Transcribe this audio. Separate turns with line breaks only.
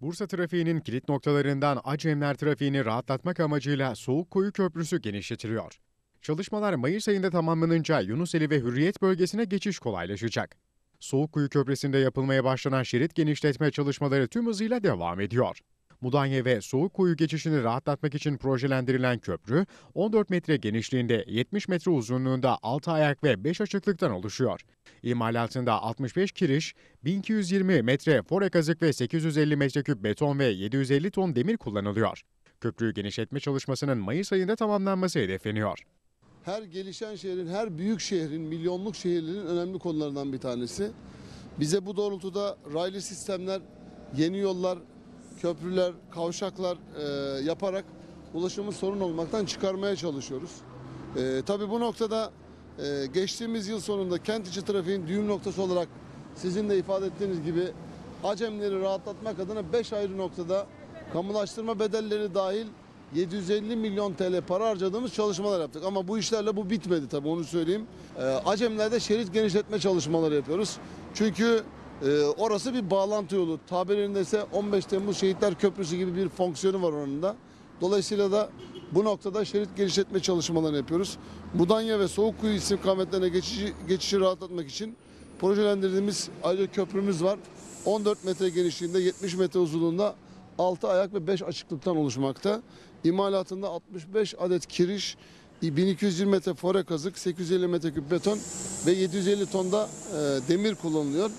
Bursa trafiğinin kilit noktalarından Acemler trafiğini rahatlatmak amacıyla Soğukkuyu Köprüsü genişletiliyor. Çalışmalar Mayıs ayında tamamlanınca Yunuseli ve Hürriyet bölgesine geçiş kolaylaşacak. Soğukkuyu Köprüsü'nde yapılmaya başlanan şerit genişletme çalışmaları tüm hızıyla devam ediyor. Mudanya ve Soğukkuyu geçişini rahatlatmak için projelendirilen köprü 14 metre genişliğinde 70 metre uzunluğunda 6 ayak ve 5 açıklıktan oluşuyor. İmalatında 65 kiriş, 1220 metre fore kazık ve 850 metreküp beton ve 750 ton demir kullanılıyor. Köprüyü genişletme çalışmasının Mayıs ayında tamamlanması hedefleniyor.
her gelişen şehrin, her büyük şehrin, milyonluk şehirlerin önemli konularından bir tanesi. Bize bu doğrultuda raylı sistemler, yeni yollar, köprüler, kavşaklar e, yaparak ulaşımı sorun olmaktan çıkarmaya çalışıyoruz. E, tabii bu noktada e, geçtiğimiz yıl sonunda kent içi trafiğin düğüm noktası olarak sizin de ifade ettiğiniz gibi Acemleri rahatlatmak adına 5 ayrı noktada kamulaştırma bedelleri dahil 750 milyon TL para harcadığımız çalışmalar yaptık. Ama bu işlerle bu bitmedi tabii onu söyleyeyim. Ee, Acemler'de şerit genişletme çalışmaları yapıyoruz. Çünkü e, orası bir bağlantı yolu. Tabirinde ise 15 Temmuz Şehitler Köprüsü gibi bir fonksiyonu var onun da. Dolayısıyla da bu noktada şerit genişletme çalışmalarını yapıyoruz. Mudanya ve Soğukkuyu istikametlerine geçişi, geçişi rahatlatmak için projelendirdiğimiz ayrı köprümüz var. 14 metre genişliğinde 70 metre uzunluğunda 6 ayak ve 5 açıklıktan oluşmakta. İmalatında 65 adet kiriş, 1220 metre fore kazık, 850 metreküp beton ve 750 tonda e, demir kullanılıyor.